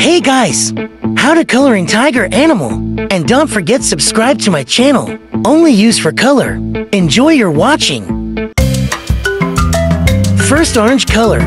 Hey guys, how to coloring tiger animal. And don't forget subscribe to my channel, only used for color. Enjoy your watching. First orange color.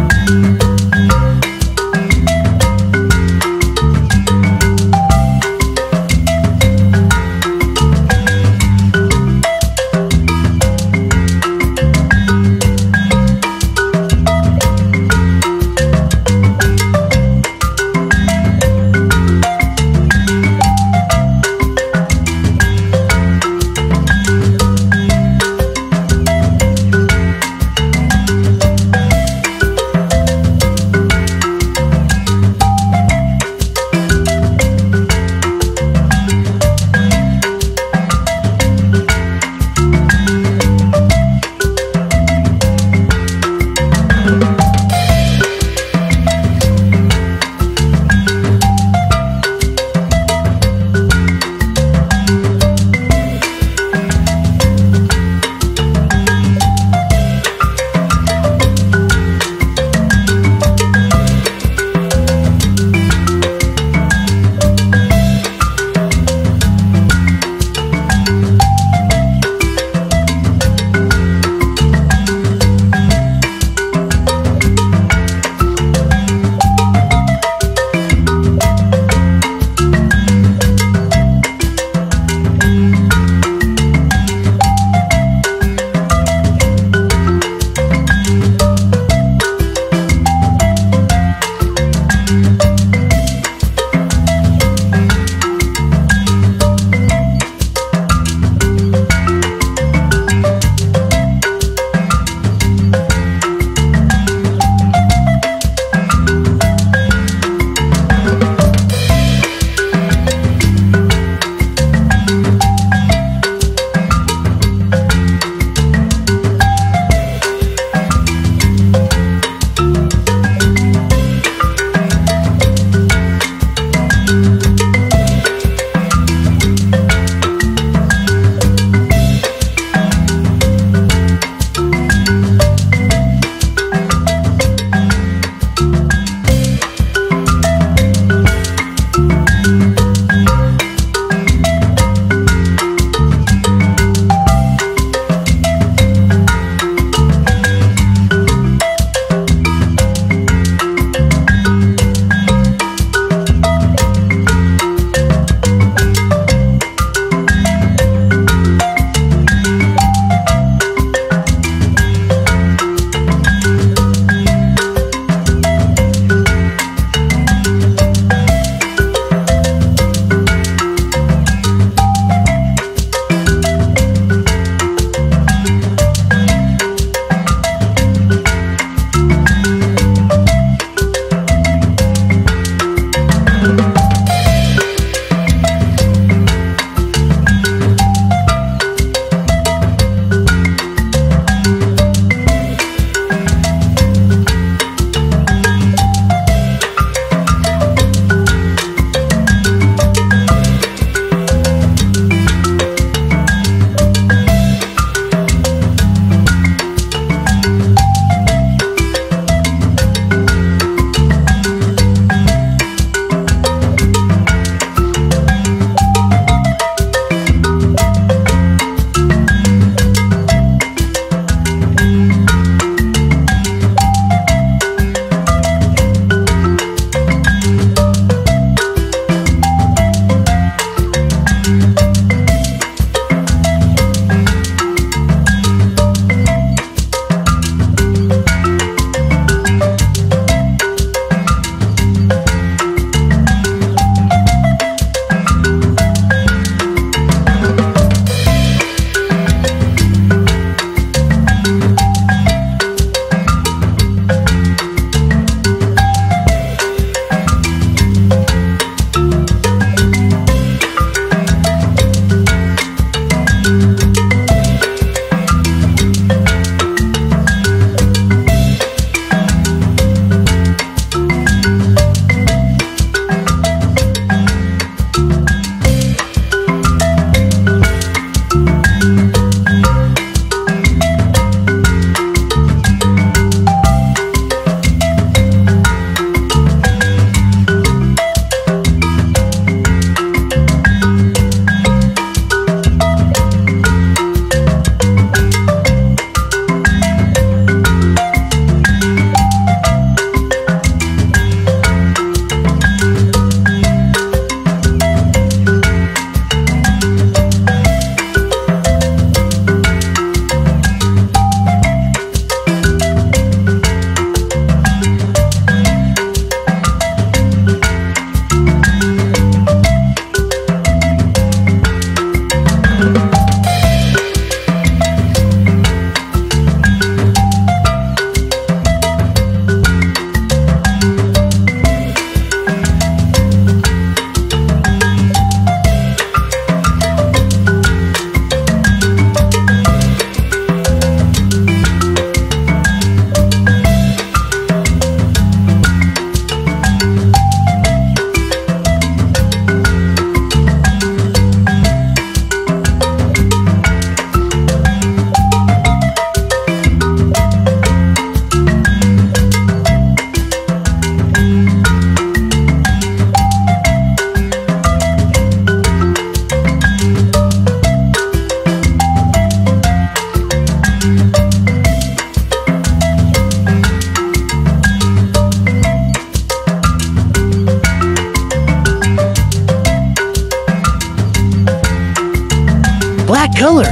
Color.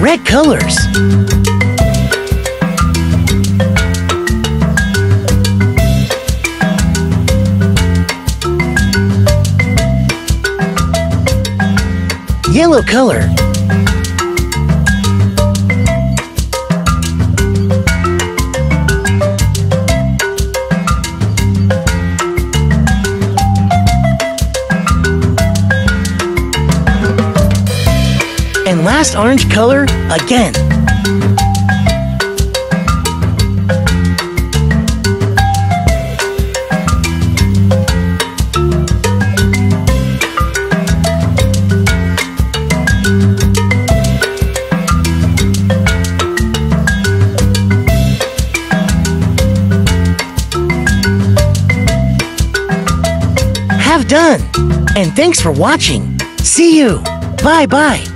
Red colors. Yellow color. And last orange color again. Done. And thanks for watching. See you. Bye bye.